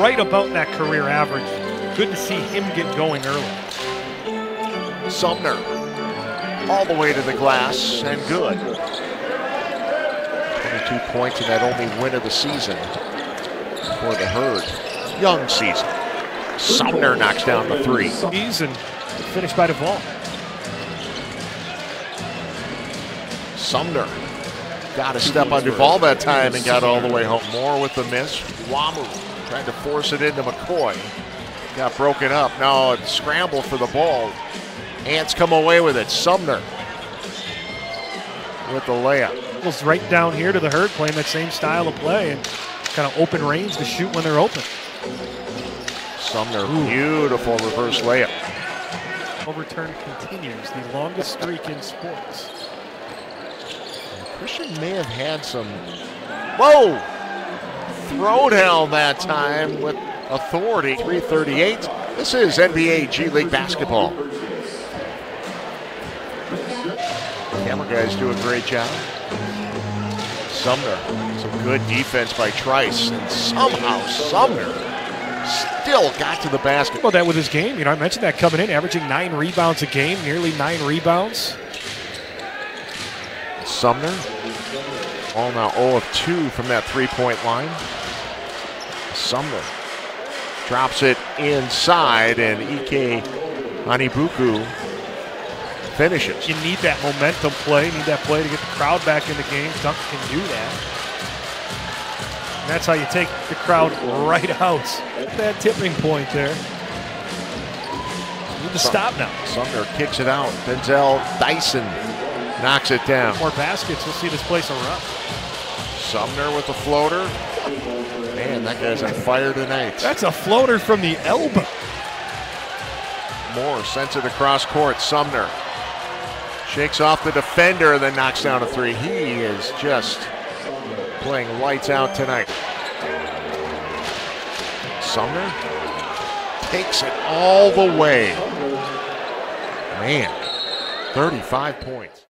right about that career average. Good to see him get going early. Sumner all the way to the glass and good. 22 points in that only win of the season for the herd. Young season. Sumner knocks down the three. And finished by Duvall. Sumner got a step on Duvall that time and got all the way home. More with the miss. Wamu tried to force it into McCoy. Got broken up. Now a scramble for the ball. Ants come away with it. Sumner with the layup. Goes right down here to the herd, playing that same style of play and kind of open range to shoot when they're open. Sumner, Ooh. beautiful reverse layup. Overturn continues, the longest streak in sports. Christian may have had some, whoa, throwdown that time with authority. 338. This is NBA G League basketball. Camera guys do a great job. Sumner, some good defense by Trice, and somehow Sumner still got to the basket. Well, that was his game. You know, I mentioned that coming in, averaging nine rebounds a game, nearly nine rebounds. Sumner, all now 0 of 2 from that three-point line. Sumner drops it inside, and Ike Anigbogu finishes. You need that momentum play, you need that play to get the crowd back in the game. Duncan can do that. And that's how you take the crowd right out. That tipping point there. You need to stop now. Sumner kicks it out. Denzel Dyson knocks it down. More baskets. We'll see this place erupt. Sumner with the floater. Man, that guy's on fire tonight. That's a floater from the elbow. Moore sends it across court. Sumner Shakes off the defender, and then knocks down a three. He is just playing lights out tonight. Sumner takes it all the way. Man, 35 points.